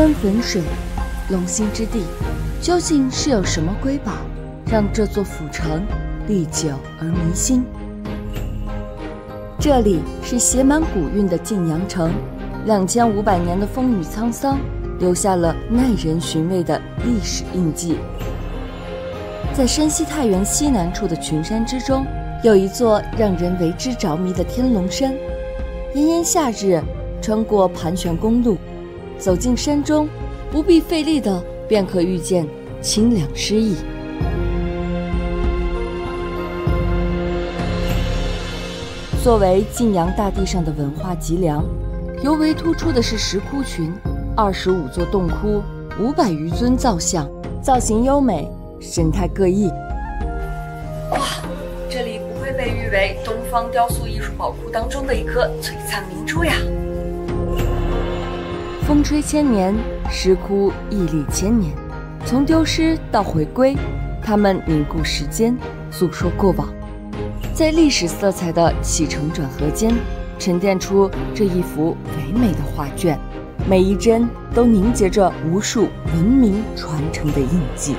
般汾水，龙兴之地，究竟是有什么瑰宝，让这座府城历久而弥新？这里是写满古韵的晋阳城，两千五百年的风雨沧桑，留下了耐人寻味的历史印记。在山西太原西南处的群山之中，有一座让人为之着迷的天龙山。炎炎夏日，穿过盘旋公路，走进山中，不必费力的便可遇见清凉诗意。作为晋阳大地上的文化脊梁，尤为突出的是石窟群，二十五座洞窟，五百余尊造像，造型优美，神态各异。哇，这里不会被誉为东方雕塑艺术宝库当中的一颗璀璨明珠呀！风吹千年，石窟屹立千年，从丢失到回归，他们凝固时间，诉说过往，在历史色彩的起承转合间，沉淀出这一幅唯美的画卷，每一帧都凝结着无数文明传承的印记。